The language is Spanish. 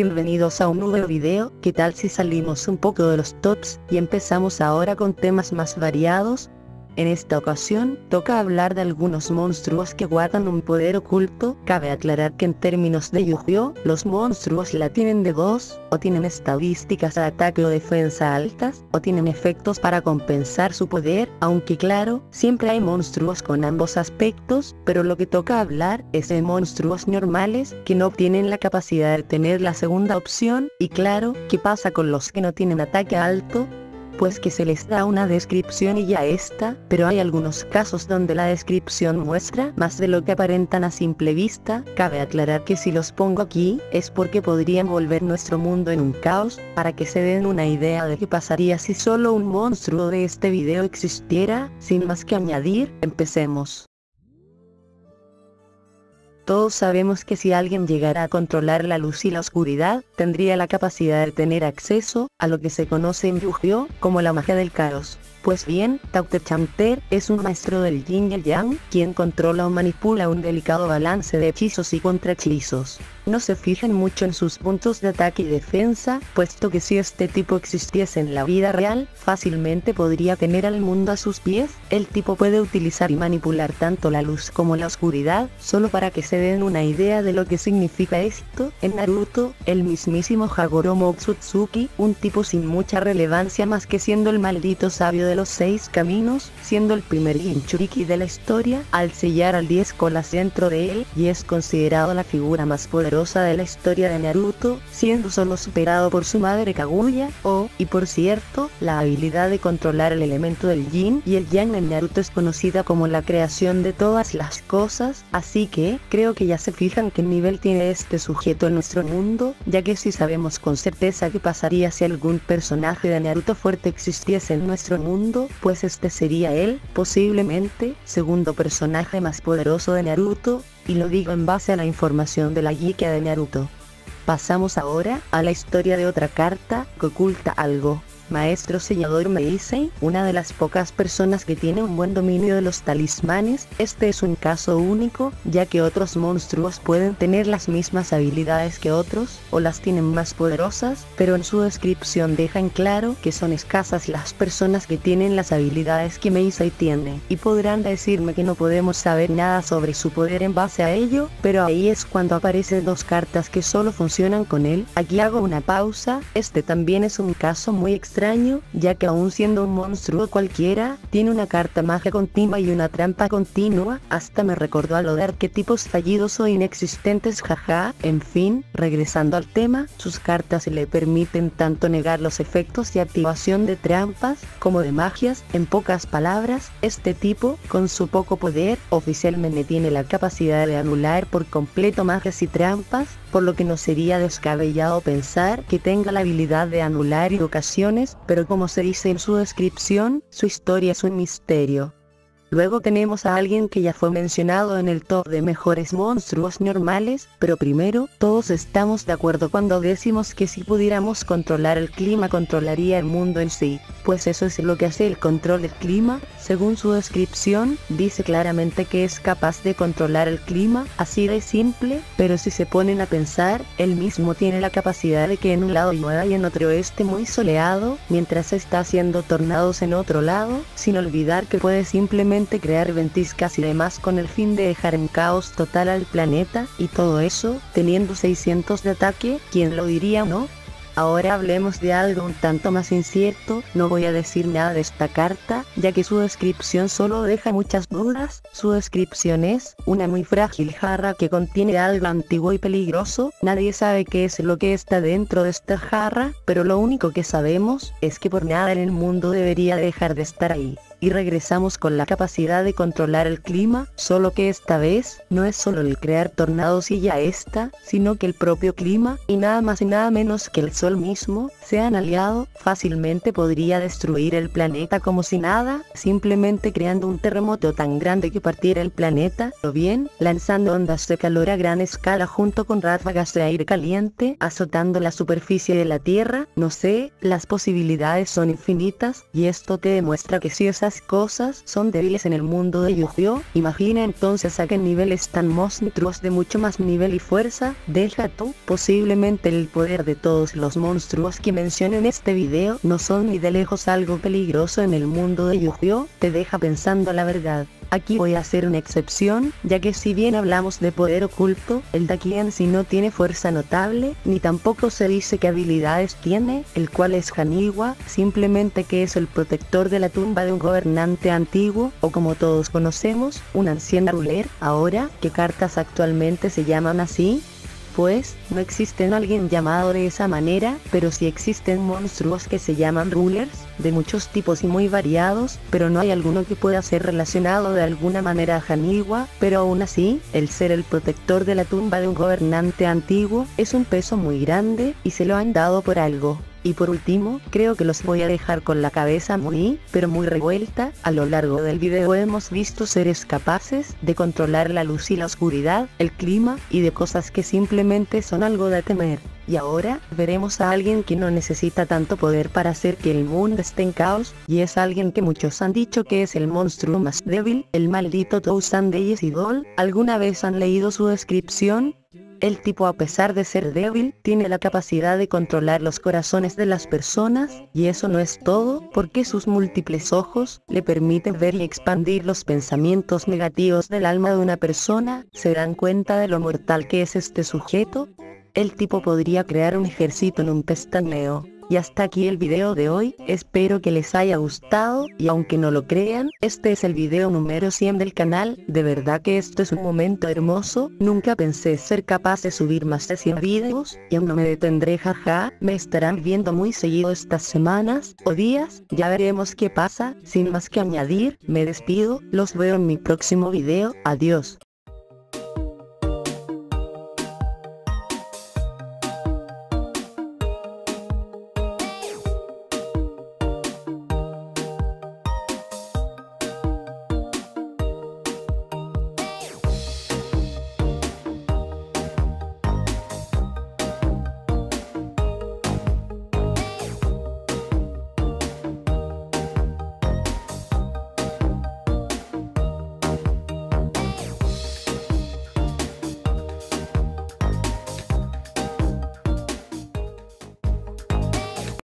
Bienvenidos a un nuevo video, ¿qué tal si salimos un poco de los tops y empezamos ahora con temas más variados? En esta ocasión, toca hablar de algunos monstruos que guardan un poder oculto. Cabe aclarar que en términos de Yu-Gi-Oh, los monstruos la tienen de dos, o tienen estadísticas de ataque o defensa altas, o tienen efectos para compensar su poder, aunque claro, siempre hay monstruos con ambos aspectos, pero lo que toca hablar es de monstruos normales que no tienen la capacidad de tener la segunda opción, y claro, ¿qué pasa con los que no tienen ataque alto? Pues que se les da una descripción y ya está, pero hay algunos casos donde la descripción muestra más de lo que aparentan a simple vista, cabe aclarar que si los pongo aquí, es porque podrían volver nuestro mundo en un caos, para que se den una idea de qué pasaría si solo un monstruo de este video existiera, sin más que añadir, empecemos. Todos sabemos que si alguien llegara a controlar la luz y la oscuridad, tendría la capacidad de tener acceso a lo que se conoce en Yu-Gi-Oh como la magia del caos. Pues bien, Tauter Chanter es un maestro del Yin y el Yang, quien controla o manipula un delicado balance de hechizos y contrahechizos no se fijan mucho en sus puntos de ataque y defensa, puesto que si este tipo existiese en la vida real, fácilmente podría tener al mundo a sus pies. El tipo puede utilizar y manipular tanto la luz como la oscuridad, solo para que se den una idea de lo que significa esto. En Naruto, el mismísimo Hagoro Motsutsuki, un tipo sin mucha relevancia más que siendo el maldito sabio de los seis caminos, siendo el primer Jinchuriki de la historia, al sellar al 10 colas dentro de él, y es considerado la figura más poderosa de la historia de Naruto, siendo solo superado por su madre Kaguya, o, y por cierto, la habilidad de controlar el elemento del Yin y el Yang en Naruto es conocida como la creación de todas las cosas, así que, creo que ya se fijan qué nivel tiene este sujeto en nuestro mundo, ya que si sabemos con certeza qué pasaría si algún personaje de Naruto fuerte existiese en nuestro mundo, pues este sería él, posiblemente, segundo personaje más poderoso de Naruto, y lo digo en base a la información de la guía de Naruto. Pasamos ahora a la historia de otra carta que oculta algo. Maestro Sellador Meisei, una de las pocas personas que tiene un buen dominio de los talismanes, este es un caso único, ya que otros monstruos pueden tener las mismas habilidades que otros, o las tienen más poderosas, pero en su descripción dejan claro que son escasas las personas que tienen las habilidades que Meisei tiene, y podrán decirme que no podemos saber nada sobre su poder en base a ello, pero ahí es cuando aparecen dos cartas que solo funcionan con él, aquí hago una pausa, este también es un caso muy extraño ya que aún siendo un monstruo cualquiera, tiene una carta magia continua y una trampa continua, hasta me recordó a lo de arquetipos fallidos o inexistentes jaja, en fin, regresando al tema, sus cartas le permiten tanto negar los efectos de activación de trampas, como de magias, en pocas palabras, este tipo, con su poco poder, oficialmente tiene la capacidad de anular por completo magias y trampas, por lo que no sería descabellado pensar que tenga la habilidad de anular ocasiones, pero como se dice en su descripción, su historia es un misterio. Luego tenemos a alguien que ya fue mencionado en el top de mejores monstruos normales, pero primero, todos estamos de acuerdo cuando decimos que si pudiéramos controlar el clima controlaría el mundo en sí, pues eso es lo que hace el control del clima, según su descripción, dice claramente que es capaz de controlar el clima, así de simple, pero si se ponen a pensar, él mismo tiene la capacidad de que en un lado llueva y en otro esté muy soleado, mientras está haciendo tornados en otro lado, sin olvidar que puede simplemente crear ventiscas y demás con el fin de dejar en caos total al planeta, y todo eso, teniendo 600 de ataque, ¿quién lo diría no? Ahora hablemos de algo un tanto más incierto, no voy a decir nada de esta carta, ya que su descripción solo deja muchas dudas, su descripción es, una muy frágil jarra que contiene algo antiguo y peligroso, nadie sabe qué es lo que está dentro de esta jarra, pero lo único que sabemos, es que por nada en el mundo debería dejar de estar ahí y regresamos con la capacidad de controlar el clima, solo que esta vez no es solo el crear tornados y ya está, sino que el propio clima, y nada más y nada menos que el sol mismo, se han aliado, fácilmente podría destruir el planeta como si nada, simplemente creando un terremoto tan grande que partiera el planeta, o bien, lanzando ondas de calor a gran escala junto con ráfagas de aire caliente, azotando la superficie de la Tierra, no sé, las posibilidades son infinitas, y esto te demuestra que si esa estas cosas son débiles en el mundo de Yu-Gi-Oh! Imagina entonces a qué niveles tan monstruos de mucho más nivel y fuerza, deja tú, posiblemente el poder de todos los monstruos que mencioné en este video no son ni de lejos algo peligroso en el mundo de Yu-Gi-Oh! te deja pensando la verdad. Aquí voy a hacer una excepción, ya que si bien hablamos de poder oculto, el Daki en sí no tiene fuerza notable, ni tampoco se dice qué habilidades tiene, el cual es Haniwa, simplemente que es el protector de la tumba de un gobernante antiguo, o como todos conocemos, un anciano ruler, ahora, ¿qué cartas actualmente se llaman así? Pues, no existen alguien llamado de esa manera, pero sí existen monstruos que se llaman rulers, de muchos tipos y muy variados, pero no hay alguno que pueda ser relacionado de alguna manera a Haniwa, pero aún así, el ser el protector de la tumba de un gobernante antiguo, es un peso muy grande, y se lo han dado por algo. Y por último, creo que los voy a dejar con la cabeza muy, pero muy revuelta, a lo largo del video hemos visto seres capaces de controlar la luz y la oscuridad, el clima, y de cosas que simplemente son algo de temer. Y ahora, veremos a alguien que no necesita tanto poder para hacer que el mundo esté en caos, y es alguien que muchos han dicho que es el monstruo más débil, el maldito Toussaint de Yesidol, ¿alguna vez han leído su descripción? El tipo a pesar de ser débil, tiene la capacidad de controlar los corazones de las personas, y eso no es todo, porque sus múltiples ojos, le permiten ver y expandir los pensamientos negativos del alma de una persona, ¿se dan cuenta de lo mortal que es este sujeto? El tipo podría crear un ejército en un pestañeo. Y hasta aquí el video de hoy, espero que les haya gustado, y aunque no lo crean, este es el video número 100 del canal, de verdad que esto es un momento hermoso, nunca pensé ser capaz de subir más de 100 videos, y aún no me detendré jaja, me estarán viendo muy seguido estas semanas, o días, ya veremos qué pasa, sin más que añadir, me despido, los veo en mi próximo video, adiós.